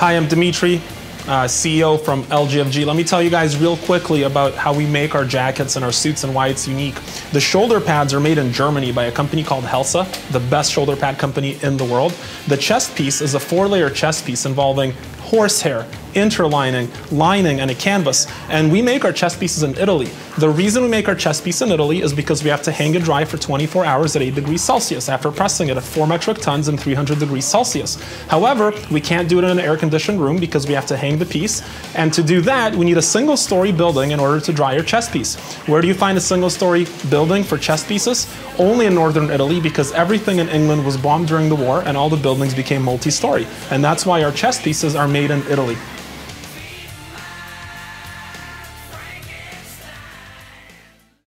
Hi, I'm Dimitry, uh, CEO from LGFG. Let me tell you guys real quickly about how we make our jackets and our suits and why it's unique. The shoulder pads are made in Germany by a company called Helsa, the best shoulder pad company in the world. The chest piece is a four layer chest piece involving horsehair, interlining, lining, and a canvas. And we make our chest pieces in Italy. The reason we make our chest piece in Italy is because we have to hang it dry for 24 hours at 8 degrees Celsius after pressing it at 4 metric tons and 300 degrees Celsius. However, we can't do it in an air conditioned room because we have to hang the piece. And to do that, we need a single story building in order to dry your chest piece. Where do you find a single story building for chest pieces? Only in northern Italy because everything in England was bombed during the war and all the buildings became multi story. And that's why our chest pieces are made in Italy.